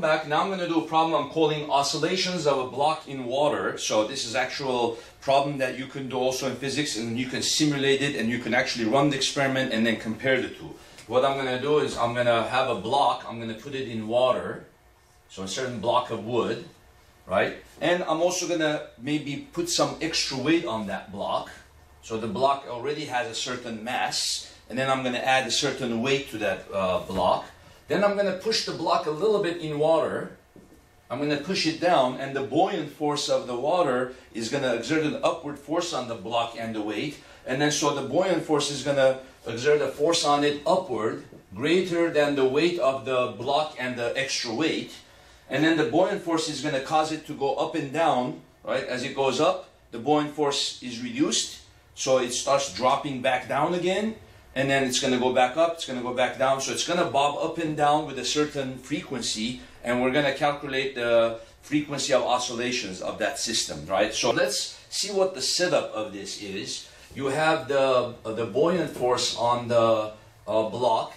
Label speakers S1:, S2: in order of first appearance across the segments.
S1: back. Now I'm going to do a problem I'm calling oscillations of a block in water. So this is actual problem that you can do also in physics and you can simulate it and you can actually run the experiment and then compare the two. What I'm going to do is I'm going to have a block, I'm going to put it in water, so a certain block of wood, right? And I'm also going to maybe put some extra weight on that block. So the block already has a certain mass, and then I'm going to add a certain weight to that uh, block. Then I'm going to push the block a little bit in water. I'm going to push it down, and the buoyant force of the water is going to exert an upward force on the block and the weight. And then so the buoyant force is going to exert a force on it upward greater than the weight of the block and the extra weight. And then the buoyant force is going to cause it to go up and down, right? As it goes up, the buoyant force is reduced, so it starts dropping back down again. And then it's going to go back up, it's going to go back down. So it's going to bob up and down with a certain frequency. And we're going to calculate the frequency of oscillations of that system, right? So let's see what the setup of this is you have the, uh, the buoyant force on the uh, block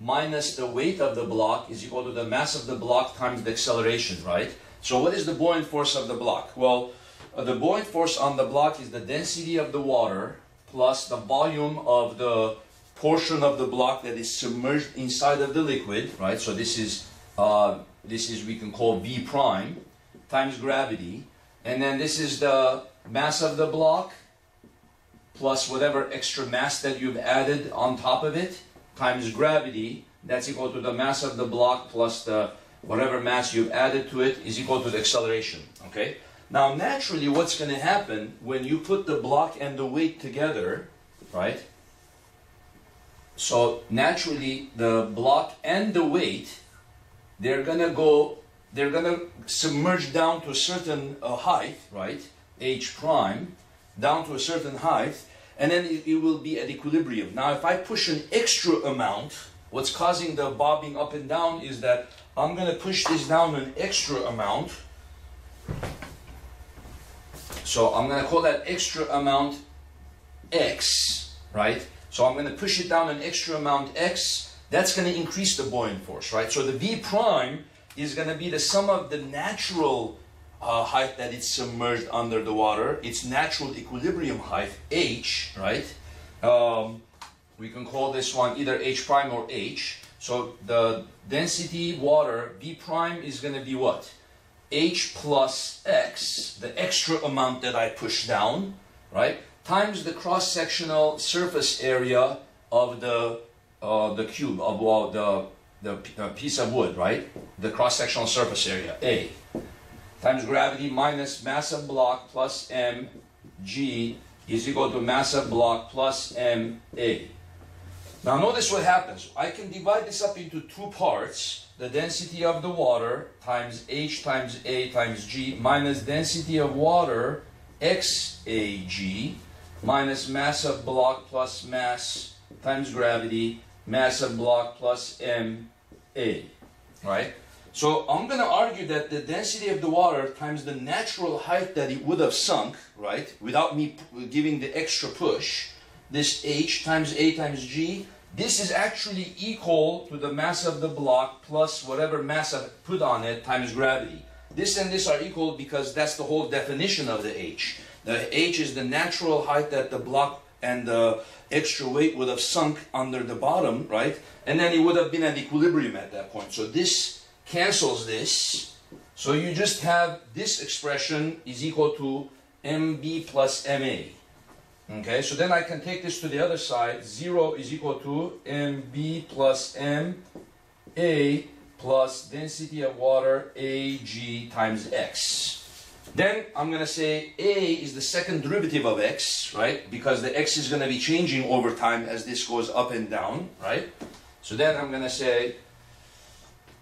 S1: minus the weight of the block is equal to the mass of the block times the acceleration, right? So what is the buoyant force of the block? Well, uh, the buoyant force on the block is the density of the water plus the volume of the portion of the block that is submerged inside of the liquid, right? So this is, uh, this is we can call V prime times gravity. And then this is the mass of the block plus whatever extra mass that you've added on top of it times gravity, that's equal to the mass of the block plus the whatever mass you've added to it is equal to the acceleration, okay? Now naturally what's going to happen when you put the block and the weight together, right? So naturally the block and the weight, they're to go, they're to submerge down to a certain uh, height, right? H prime, down to a certain height, and then it, it, will be at equilibrium. Now, if I push an extra amount, what's causing the bobbing up and down is that I'm to push this down an extra amount. So I'm to call that extra amount x, right? So I'm going to push it down an extra amount x. That's going to increase the buoyant force, right? So the V prime is going to be the sum of the natural uh, height that it's submerged under the water, its natural equilibrium height, h, right? Um, we can call this one either h prime or h. So the density water, V prime, is going to be what? h plus x, the extra amount that I push down, right? Times the cross-sectional surface area of the uh, the cube of well, the the piece of wood, right? The cross-sectional surface area, A times gravity minus mass of block plus mg is equal to mass of block plus ma. Now notice what happens. I can divide this up into two parts. The density of the water times h times a times g minus density of water xag minus mass of block plus mass times gravity mass of block plus ma. Right? So I'm going to argue that the density of the water times the natural height that it would have sunk, right, without me giving the extra push, this h times a times g, this is actually equal to the mass of the block plus whatever mass I put on it times gravity. This and this are equal because that's the whole definition of the h. The h is the natural height that the block and the extra weight would have sunk under the bottom, right? And then it would have been at equilibrium at that point. So this cancels this. So you just have this expression is equal to mb plus ma. Okay, so then I can take this to the other side. 0 is equal to mb plus m a plus density of water ag times x. Then I'm going to say a is the second derivative of x, right? Because the x is going to be changing over time as this goes up and down, right? So then I'm going to say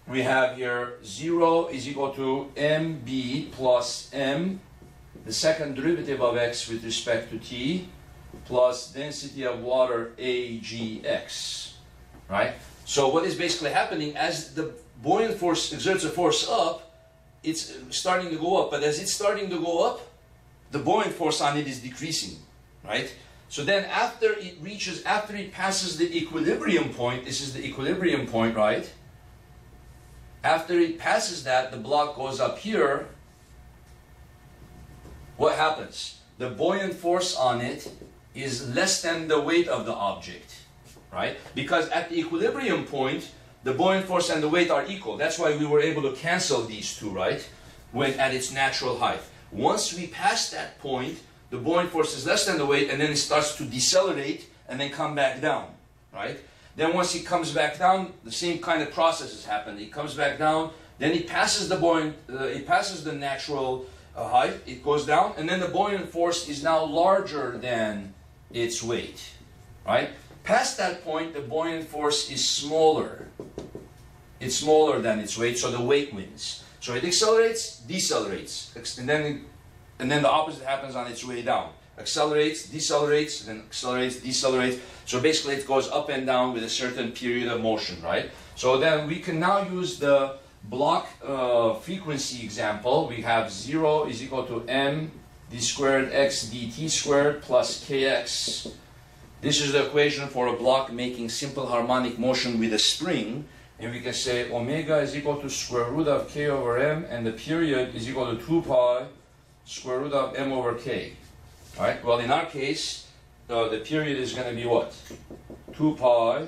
S1: we have here 0 is equal to mb plus m, the second derivative of x with respect to t, plus density of water agx, right? So what is basically happening, as the buoyant force exerts a force up, it's starting to go up, but as it's starting to go up, the buoyant force on it is decreasing, right? So then after it reaches, after it passes the equilibrium point, this is the equilibrium point, right? After it passes that, the block goes up here. What happens? The buoyant force on it is less than the weight of the object, right? Because at the equilibrium point, the buoyant force and the weight are equal. That's why we were able to cancel these two, right? When at its natural height. Once we pass that point, the buoyant force is less than the weight, and then it starts to decelerate and then come back down, right? Then once it comes back down, the same kind of process processes happen. It comes back down, then it passes the buoyant, uh, it passes the natural uh, height, it goes down, and then the buoyant force is now larger than its weight, right? Past that point, the buoyant force is smaller. It's smaller than its weight, so the weight wins. So it accelerates, decelerates, and then, and then the opposite happens on its way down. Accelerates, decelerates, then accelerates, decelerates. So basically it goes up and down with a certain period of motion, right? So then we can now use the block uh, frequency example. We have 0 is equal to m d squared x dt squared plus kx. This is the equation for a block making simple harmonic motion with a spring. And we can say omega is equal to square root of k over m, and the period is equal to 2 pi square root of m over k. All right, well, in our case, uh, the period is going to be what? 2 pi.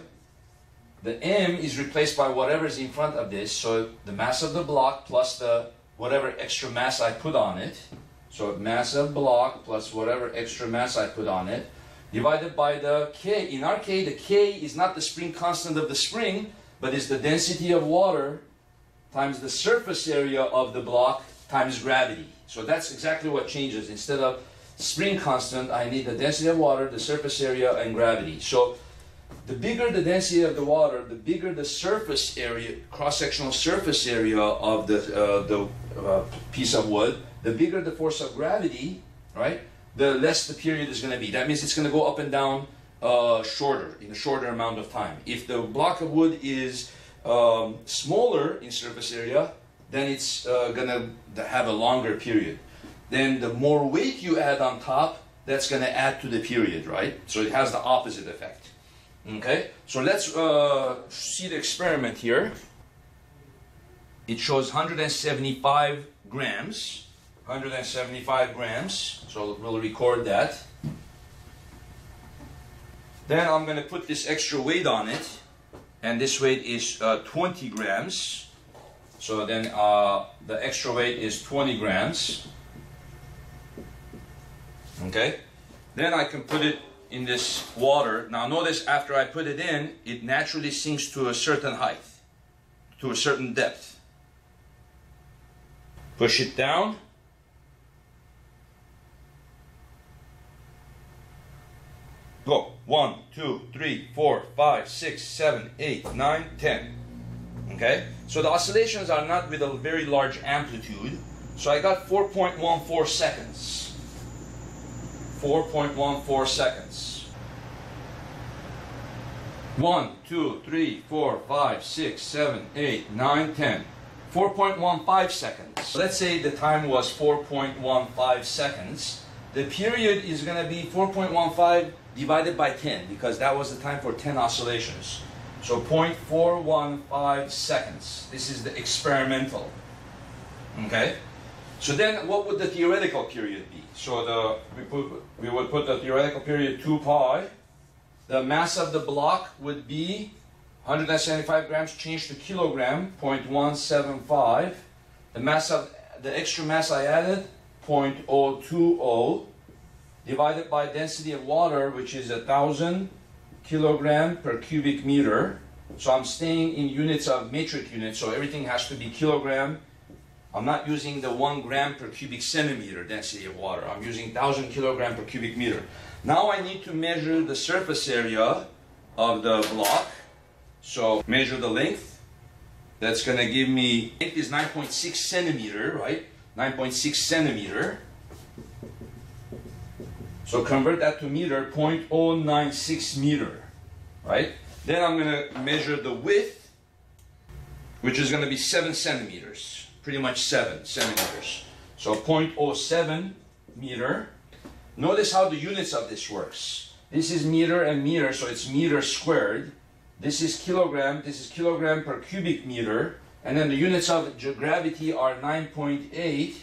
S1: The m is replaced by whatever is in front of this, so the mass of the block plus the whatever extra mass I put on it. So mass of block plus whatever extra mass I put on it, divided by the k. In our case, the k is not the spring constant of the spring, but it's the density of water times the surface area of the block times gravity. So that's exactly what changes. Instead of spring constant, I need the density of water, the surface area, and gravity. So the bigger the density of the water, the bigger the surface area, cross-sectional surface area of the, uh, the uh, piece of wood, the bigger the force of gravity, right, the less the period is going to be. That means it's going to go up and down uh, shorter, in a shorter amount of time. If the block of wood is um, smaller in surface area, then it's uh, gonna have a longer period. Then the more weight you add on top, that's gonna add to the period, right? So it has the opposite effect. Okay, so let's uh, see the experiment here. It shows 175 grams, 175 grams, so we'll record that. Then I'm going to put this extra weight on it. And this weight is uh, 20 grams. So then uh, the extra weight is 20 grams. Okay. Then I can put it in this water. Now notice after I put it in, it naturally sinks to a certain height, to a certain depth. Push it down. Three, four, five, six, seven, eight, nine, ten. 4, 5, 6, 7, 8, 9, 10. Okay? So the oscillations are not with a very large amplitude. So I got 4.14 seconds. 4.14 seconds. 1, 2, 3, 4, 5, 6, 7, 8, 9, 10. 4.15 seconds. Let's say the time was 4.15 seconds. The period is going to be 4.15 divided by 10 because that was the time for 10 oscillations. So 0.415 seconds. This is the experimental. Okay? So then what would the theoretical period be? So the we, put, we would put the theoretical period 2 pi. The mass of the block would be 175 grams changed to kilogram, 0.175. The mass of the extra mass I added, 0.020 divided by density of water, which is a thousand kilogram per cubic meter. So I'm staying in units of metric units, so everything has to be kilogram. I'm not using the one gram per cubic centimeter density of water. I'm using thousand kilogram per cubic meter. Now I need to measure the surface area of the block. So measure the length. That's gonna give me, length is 9.6 centimeter, right? 9.6 centimeter. So convert that to meter, 0.096 meter, right? Then I'm gonna measure the width, which is gonna be seven centimeters, pretty much seven centimeters. So 0.07 meter. Notice how the units of this works. This is meter and meter, so it's meter squared. This is kilogram, this is kilogram per cubic meter. And then the units of gravity are 9.8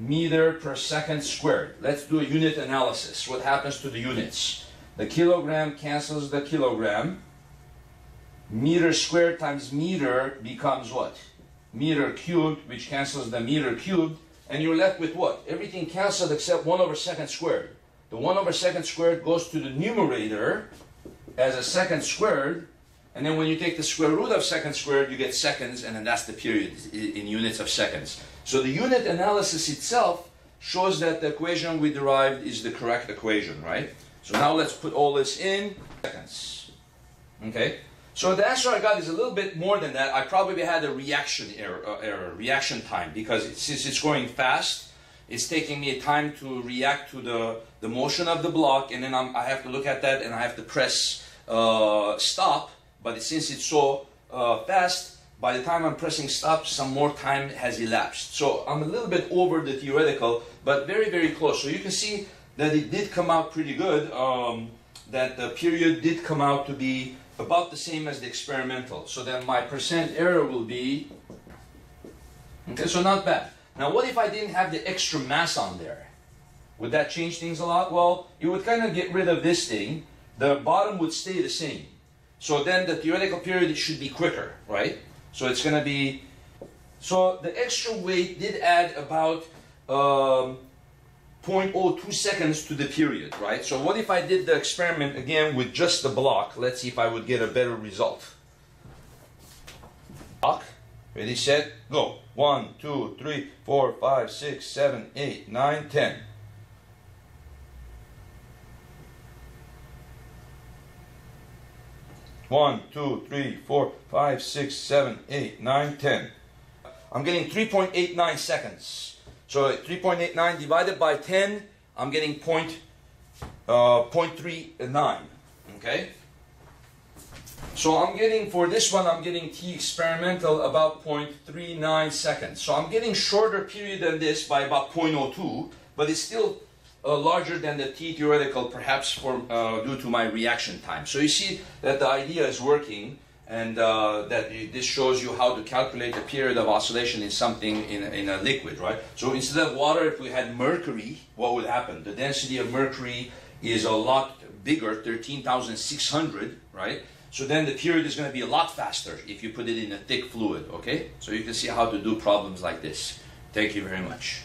S1: meter per second squared. Let's do a unit analysis. What happens to the units? The kilogram cancels the kilogram. Meter squared times meter becomes what? Meter cubed, which cancels the meter cubed. And you're left with what? Everything canceled except 1 over second squared. The 1 over second squared goes to the numerator as a second squared. And then when you take the square root of second squared, you get seconds, and then that's the period in units of seconds. So the unit analysis itself shows that the equation we derived is the correct equation, right? So now let's put all this in seconds. Okay? So the answer I got is a little bit more than that. I probably had a reaction error, uh, error reaction time, because it, since it's going fast, it's taking me time to react to the, the motion of the block, and then I'm, I have to look at that and I have to press uh, stop. But since it's so uh, fast, by the time I'm pressing stop, some more time has elapsed. So I'm a little bit over the theoretical, but very, very close. So you can see that it did come out pretty good, um, that the period did come out to be about the same as the experimental. So then my percent error will be, okay, so not bad. Now what if I didn't have the extra mass on there? Would that change things a lot? Well, you would kind of get rid of this thing. The bottom would stay the same. So then the theoretical period should be quicker, right? So it's going to be. So the extra weight did add about um, 0.02 seconds to the period, right? So what if I did the experiment again with just the block? Let's see if I would get a better result. Block. Ready, set, go. One, two, three, four, five, six, seven, eight, nine, ten. One, two, three, four, five, six, seven, eight, nine, ten. I'm getting 3.89 seconds. So 3.89 divided by 10, I'm getting point, uh, 0.39. Okay? So I'm getting, for this one, I'm getting T experimental about 0.39 seconds. So I'm getting shorter period than this by about 0.02, but it's still uh, larger than the T theoretical, perhaps for, uh, due to my reaction time. So you see that the idea is working, and uh, that this shows you how to calculate the period of oscillation in something in, in a liquid, right? So instead of water, if we had mercury, what would happen? The density of mercury is a lot bigger, 13,600, right? So then the period is going to be a lot faster if you put it in a thick fluid, okay? So you can see how to do problems like this. Thank you very much.